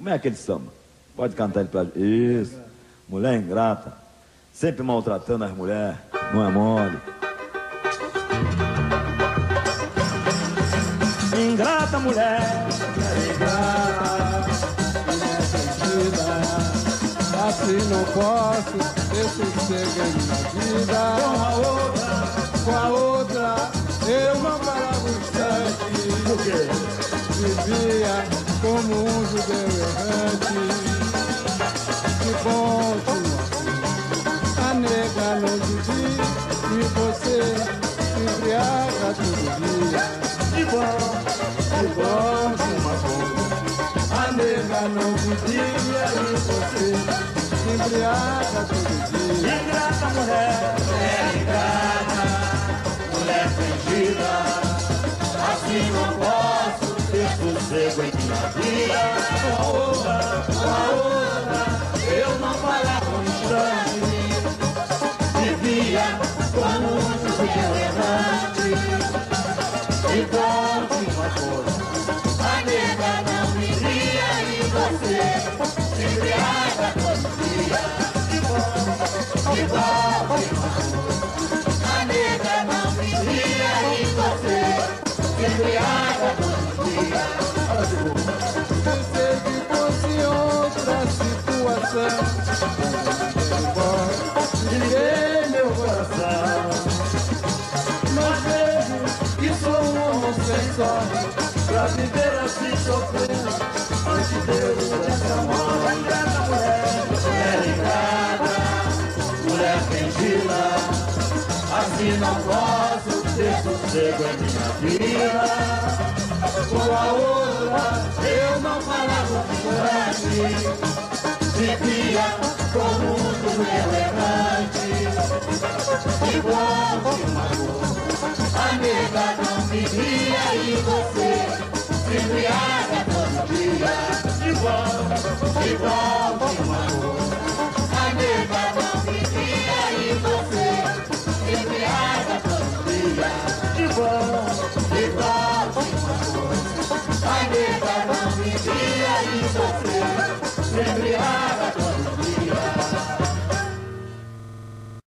Como é aquele samba? Pode cantar ele pra Isso. Mulher ingrata. Sempre maltratando as mulheres. Não é mole. Ingrata mulher. Ingrata. Mulher Assim não posso ter sossego em minha vida. Com a outra. Com a outra. Embriaga todo dia. Que bom, que bom, uma boa. A nega não divide e você se embriaga todo dia. Ingrata mulher, mulher ingrata, mulher fingida. Assim não posso ter sossego em minha vida. Com a outra, com a outra, eu não falava você embriaga todo dia. Que bom, que bom, nega não me via e você embriaga todo dia. Pensei que fosse outra situação. Pra viver assim sofrendo, antes Deus dessa mão. Ingrata mulher, mulher ingrata, mulher fingida. Assim não posso ter sossego em minha vida. Com a outra eu não falava distante. Vivia como um judeu errante. Igual de uma cor. A nega não vivia e você embriaga todo dia. Igual, igual